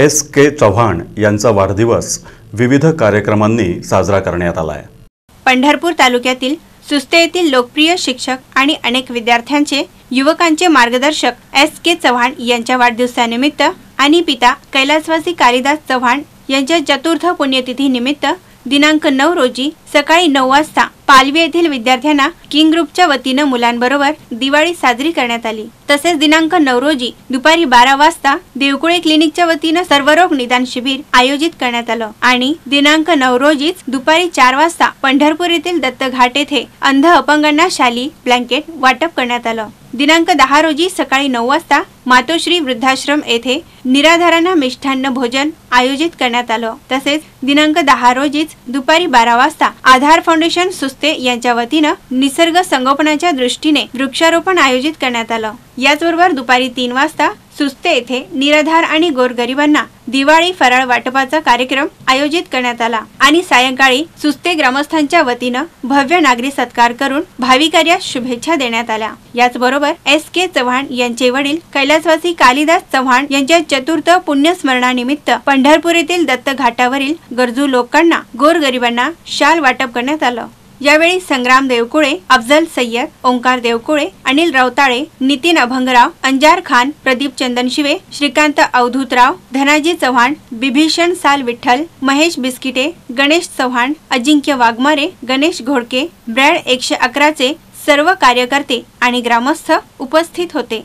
S के चव्हाण यांचा वाढदिवस विविध कार्यक्रमांनी साजरा करण्यात आला आहे पंढरपूर तालुक्यातील सुस्ते येथील लोकप्रिय शिक्षक आणि अनेक विद्यार्थ्यांचे युवकांचे मार्गदर्शक एस के चव्हाण यांच्या वाढदिवसानिमित्त आणि पिता कैलासवासी कालिदास चव्हाण यांच्या चतुर्थ पुण्यतिथी निमित्त दिनांक नऊ रोजी सकाळी नऊ वाजता पालवी येथील विद्यार्थ्यांना किंग ग्रुपच्या वतीनं मुलांबरोबर दिवाळी साजरी करण्यात आली. तसेच दिनांक नऊ रोजी दुपारी बारा वाजता देवकुळे क्लिनिकच्या वतीनं सर्वरोग निदान शिबिर आयोजित करण्यात आलं. आणि दिनांक नऊ रोजीच दुपारी चार वाजता पंढरपूर येथील दत्तघाट येथे अंध अपंगांना शाली ब्लँकेट वाटप करण्यात आलं. दिनांक दहा रोजी सकाळी नऊ वाजता मातोश्री वृद्धाश्रम येथे निराधारांना मिष्ठान्न भोजन आयोजित करण्यात आलं. तसेच दिनांक दहा रोजीच दुपारी बारा वाजता आधार फाउंडेशन सुस्ते यांच्या वतीनं निसर्ग संगोपनाच्या दृष्टीने वृक्षारोपण आयोजित करण्यात आलं. याचबरोबर दुपारी तीन वाजता सुस्ते येथे निराधार आणि गोरगरिबांना दिवाळी फराळ वाटपाचा कार्यक्रम आयोजित करण्यात आला आणि सायंकाळी सुस्ते ग्रामस्थांच्या वतीनं भव्य नागरी सत्कार करून भाविकार्यास शुभेच्छा देण्यात आल्या. याचबरोबर एस के चव्हाण यांचे वडील कैलासवासी कालिदास चव्हाण यांच्या चतुर्थ पुण्यस्मरणानिमित्त पंढरपूर येथील दत्त घाटावरील गरजू लोकांना गोरगरिबांना शाल वाटप करण्यात आलं. यावेळी संग्राम देवकुळे अफजल सय्यद ओंकार देवकुळे अनिल रावताळे नितीन अभंगराव अंजार खान प्रदीप चंदनशिवे श्रीकांत अवधूतराव धनाजी चव्हाण बिभीषण साल विठ्ठल महेश बिस्किटे गणेश चव्हाण अजिंक्य वाघमारे गणेश घोडके ब्रॅड एकशे अकराचे सर्व कार्यकर्ते आणि ग्रामस्थ उपस्थित होते.